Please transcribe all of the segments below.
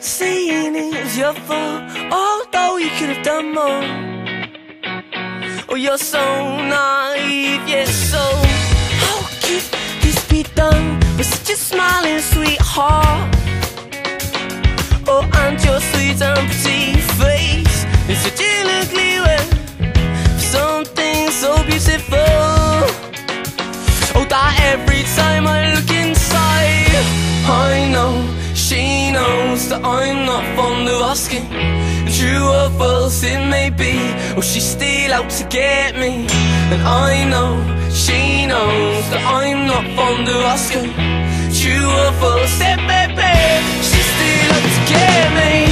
not saying it was your fault, although you could have done more. Oh, you're so naive, yes, so how could this be done with such a smiling sweetheart? Oh, and your sweet and pretty face is such an ugly way for something so beautiful. I'm not fond of asking. True or false it may be, or she's still out to get me. And I know she knows that I'm not fond of asking. True or false be, she's still out to get me.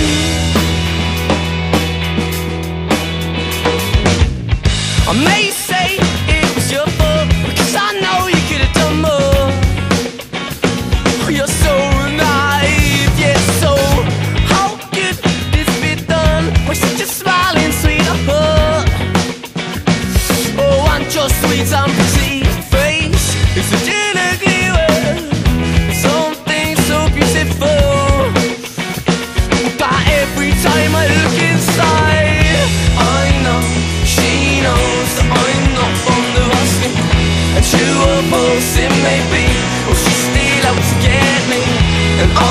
Your sweet and face is such an. Something so beautiful. But every time I look inside, I know she knows I'm not true or she's still out to get me.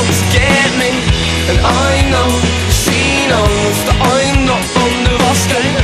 Out to get me, and I know she knows that I'm not fond of or